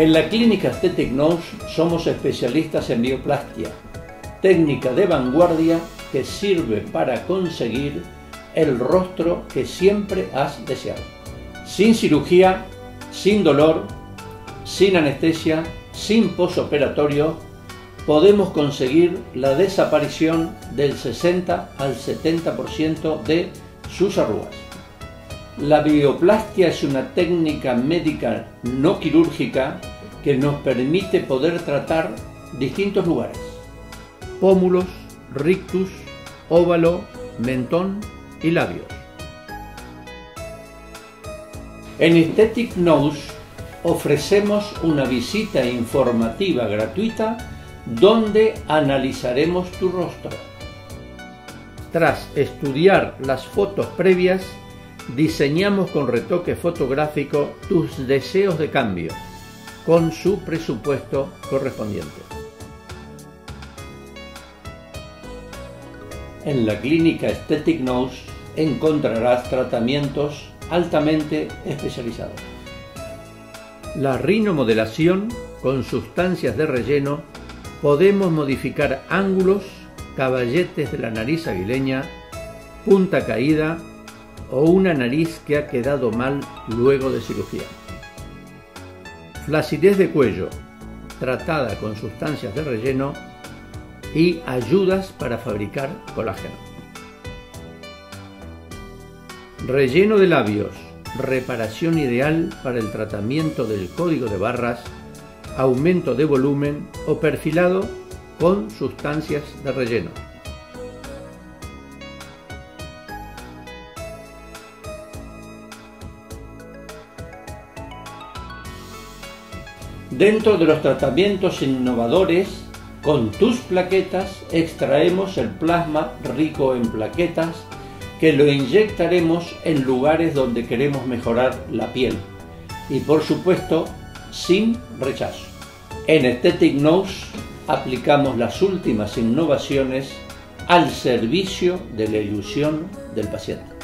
En la clínica Aesthetic Nose somos especialistas en bioplastia, técnica de vanguardia que sirve para conseguir el rostro que siempre has deseado. Sin cirugía, sin dolor, sin anestesia, sin posoperatorio, podemos conseguir la desaparición del 60 al 70% de sus arrugas. La bioplastia es una técnica médica no quirúrgica que nos permite poder tratar distintos lugares. Pómulos, rictus, óvalo, mentón y labios. En Aesthetic Nose ofrecemos una visita informativa gratuita donde analizaremos tu rostro. Tras estudiar las fotos previas, diseñamos con retoque fotográfico tus deseos de cambio, con su presupuesto correspondiente. En la clínica Aesthetic Nose encontrarás tratamientos altamente especializados. La rinomodelación con sustancias de relleno podemos modificar ángulos, caballetes de la nariz aguileña, punta caída o una nariz que ha quedado mal luego de cirugía. Flacidez de cuello, tratada con sustancias de relleno y ayudas para fabricar colágeno. Relleno de labios, reparación ideal para el tratamiento del código de barras, aumento de volumen o perfilado con sustancias de relleno. Dentro de los tratamientos innovadores, con tus plaquetas extraemos el plasma rico en plaquetas que lo inyectaremos en lugares donde queremos mejorar la piel y por supuesto sin rechazo. En Aesthetic Nose aplicamos las últimas innovaciones al servicio de la ilusión del paciente.